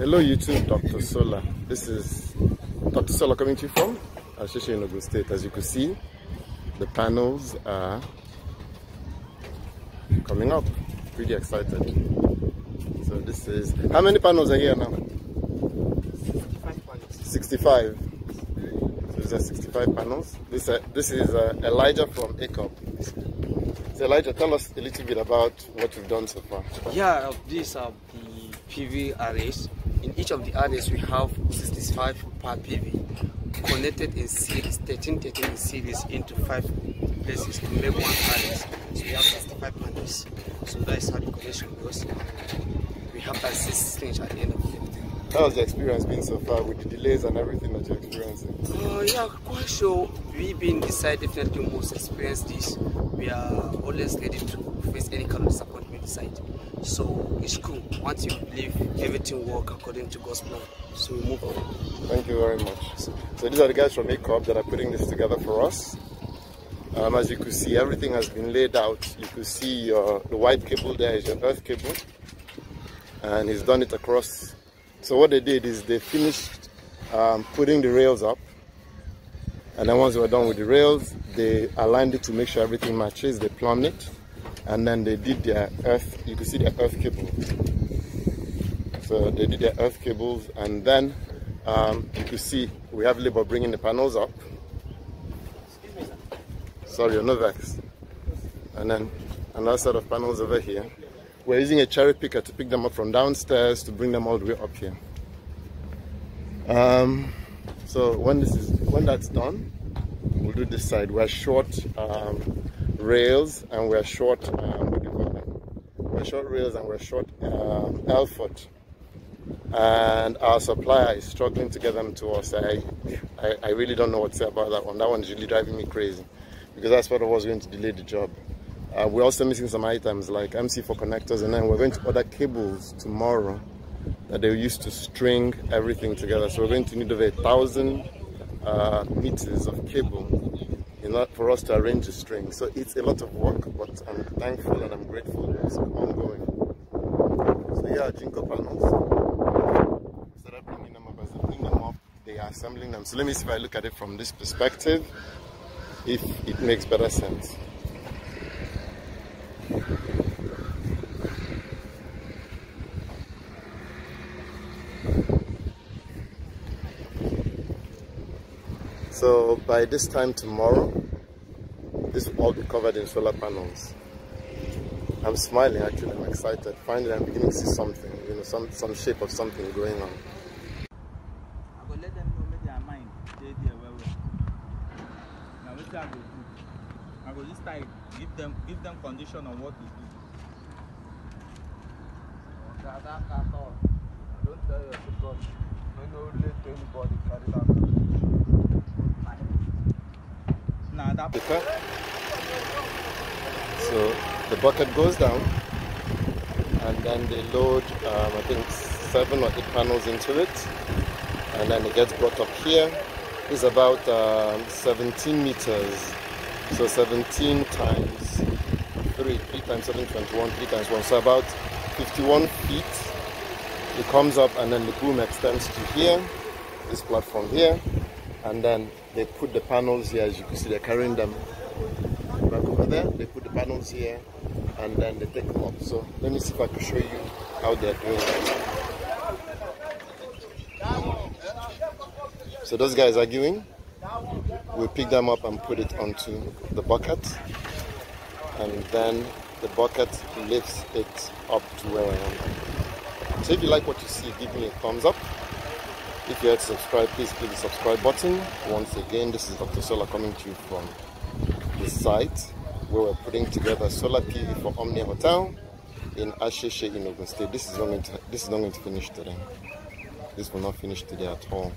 Hello YouTube, Dr. Solar. This is Dr. Solar coming to you from Asheshe in Ogun State. As you can see, the panels are coming up. Pretty excited. So this is, how many panels are here now? 65. So these are 65 panels. This, uh, this is uh, Elijah from ACOP. So Elijah, tell us a little bit about what you've done so far. Yeah, these are the PV arrays. In each of the arrays, we have 65 per PV connected in series, 13, 13 in series into five places to make one array. So we have 65 panels. So that is how the connection goes. We have that six strings at the end of everything. How's the experience been so far with the delays and everything that you're experiencing? Uh, yeah, quite sure. We being the side definitely most experienced this. We are always ready to face any kind of disappointment side. So it's cool. Once you believe everything work according to God's plan. So we move on. Thank you very much. So these are the guys from ACOP that are putting this together for us. Um, as you could see, everything has been laid out. You could see your, the white cable there is your earth cable. And he's done it across. So what they did is they finished um, putting the rails up. And then once they were done with the rails, they aligned it to make sure everything matches. They plumbed it. And then they did their earth, you can see their earth cable. So they did their earth cables and then um, you can see we have labor bringing the panels up. Sorry, no vex. And then another set of panels over here. We're using a cherry picker to pick them up from downstairs to bring them all the way up here. Um, so when this is when that's done, we'll do this side. We're short um, rails and we're short um? We're short rails and we're short um, L foot. And our supplier is struggling to get them to us. I, I, I really don't know what to say about that one. That one's really driving me crazy because that's what I was going to delay the job. Uh, we're also missing some items like MC4 connectors and then we're going to order cables tomorrow that they use to string everything together. So we're going to need over a thousand uh, meters of cable in order for us to arrange the string. So it's a lot of work, but I'm thankful and I'm grateful. It's ongoing. So yeah, Jinko panels. Instead of bringing them up, as bring them up, they are assembling them. So let me see if I look at it from this perspective, if it makes better sense. So by this time tomorrow, this will all be covered in solar panels. I'm smiling actually, I'm excited. Finally I'm beginning to see something, you know, some, some shape of something going on. I go let them know make their mind dey there well well. Na wetin I go do. I go this time give them give them condition on what to do. Oga that cat all. Don't tell your secret. No no let anybody carry that. Okay. So the bucket goes down and then they load um, I think seven or eight panels into it and then it gets brought up here. It's about um, 17 meters. So 17 times 3 3 times 7 21 3 times 1 so about 51 feet. It comes up and then the boom extends to here. This platform here and then they put the panels here as you can see they're carrying them. Back over there they put the panels here and then they take them up. So let me see if i can show you how they're doing that so those guys are arguing. We pick them up and put it onto the bucket. And then the bucket lifts it up to where i am. So if you like what you see give me a thumbs up if you're yet to subscribe please click the subscribe button once again this is dr solar coming to you from the site where we're putting together solar PV for Omnia Hotel in Asheshe in Ogun State. This is not going to this is not going to finish today. This will not finish today at all.